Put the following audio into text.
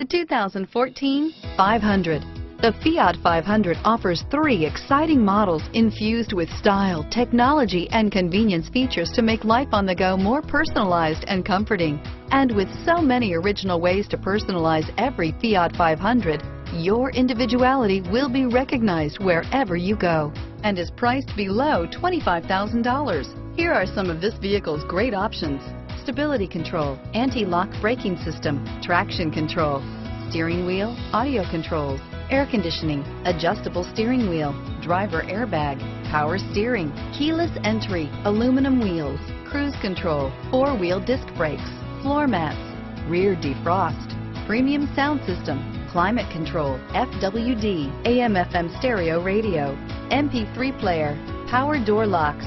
The 2014 500. The Fiat 500 offers three exciting models infused with style, technology, and convenience features to make life on the go more personalized and comforting. And with so many original ways to personalize every Fiat 500, your individuality will be recognized wherever you go and is priced below $25,000. Here are some of this vehicle's great options stability control, anti-lock braking system, traction control, steering wheel, audio controls, air conditioning, adjustable steering wheel, driver airbag, power steering, keyless entry, aluminum wheels, cruise control, four-wheel disc brakes, floor mats, rear defrost, premium sound system, climate control, FWD, AM FM stereo radio, MP3 player, power door locks.